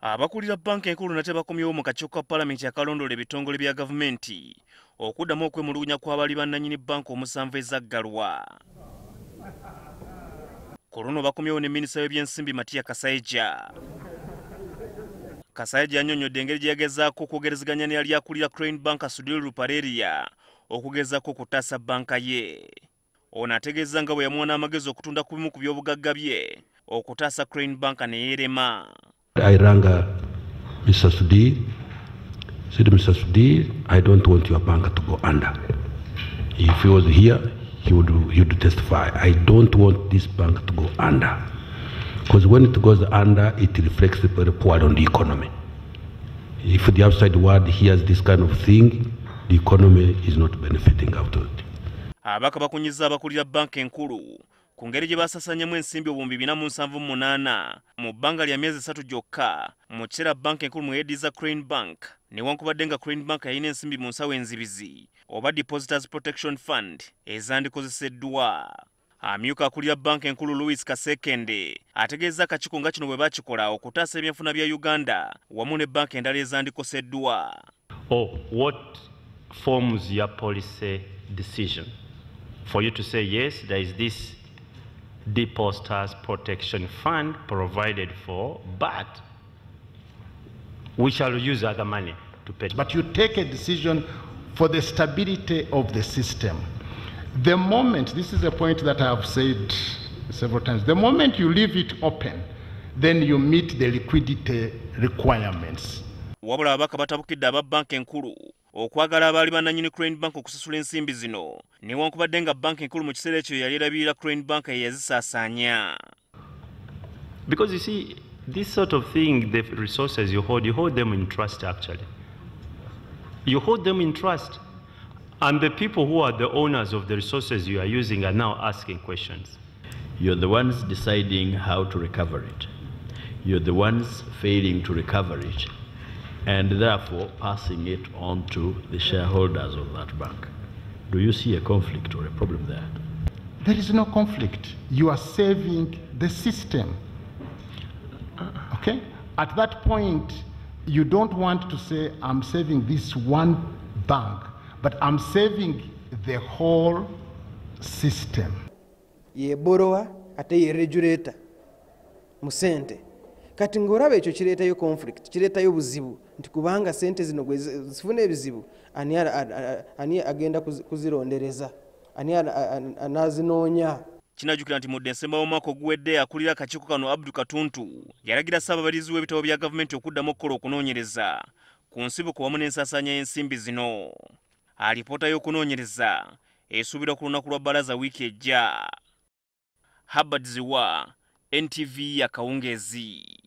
abakulira banka enkulu nate bakomyewo mu kakiiko ka paalamenti akalondoola ebitongole bya gavumenti okuddamu okwemulugunya kw'abali bannannyini banka omusanvu ezaggalwa. Ku luno bakomyewo ne minisita w'ebyensimbi matiya kasaija. Kasaija yannyonnyodde engeri gye yagezaako okwogerezeganya ne yali akulira crane banka sudil lupareria okugezaako okutaasa banka ye. Ono ategeeza nga bwe yamuwa n'amagezi okutunda ku bimu ku by'obugagga bye okutaasa crane banka ne yeerema I rang uh, Mr. Sudi, said, Mr. Sudi, I don't want your bank to go under. If he was here, he would, he would testify. I don't want this bank to go under. Because when it goes under, it reflects very poor on the economy. If the outside world hears this kind of thing, the economy is not benefiting out of it. abaka bakunyiza abakulira ku ngeri gye basasanyamu ensimbi obuwumbi bina mu nsanvu munaana mu bbanga lya myezi esatu gyokka mu kiseera banka enkulu mwe yeeddiza crane bank newankubadde nga crane bank yalina ensimbi mu nsawo enzibizi oba depositors protection fund ezandikozeseddwa. Amyuka akulira banka enkulu louis kasekende ategeeza akakiiko nga kino bwe bakikola okutaasa ebyenfuna bya uganda wamu ne banka endala ezandikoseddwa. Or what forms your policy decision? For you to say yes there is this depositors protection fund provided for but we shall use other money to pay but you take a decision for the stability of the system. The moment, this is a point that I have said several times, the moment you leave it open, then you meet the liquidity requirements. wabula ababaka batabukidde aba banka enkulu okwagala abaali bannanyini crane bank okusasula ensimbi zino. Newankubadde nga banka enkulu mu kiseera ekyo yali erabirira crane bank eyazisaasaanya yazisaasaanya. Because you see this sort of thing the resources you hold you hold them in trust actually. You hold them in trust and the people who are the owners of the resources you are using are now asking questions. You're the ones deciding how to recover it. You're the ones failing to recover it and therefore passing it on to the shareholders of that bank. Do you see a conflict or a problem there? There is no conflict. You are saving the system. Okay? At that point, you don't want to say, I'm saving this one bank, but I'm saving the whole system. ye borowa ate ye regulator mu sente kati ng'olaba ekyo kireetayo conflict kireetayo buzibu nti kubanga sente zino gwe zi- zifuna ebizibu ani a- a- a- ani agenda kuzi- kuzirondereza ani anaazinoonya kinajjukira nti mu desemba w'omwaka oguwedde akulira akakiiko kano abdu katuntu yalagira ssaababalizi w'ebitabo bya gavumenti okuddamu okukola okunoonyereza ku nsibuko wamu n'ensaasaanya y'ensimbi zino. Alipoota y'okunoonyereza esuubirwa ku lunaku lwa bbalaza wiiki ejja. Habard ziwa ntv akawungeezi